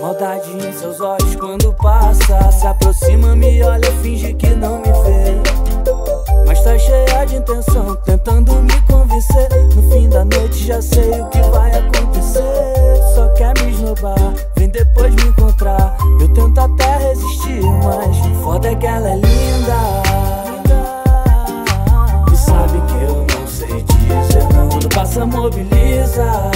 Maldade em seus olhos quando passa Se aproxima, me olha, finge que não me vê. Mas tá cheia de intenção, foda que ela é linda. E sabe que eu não sei dizer não Quando passa mobiliza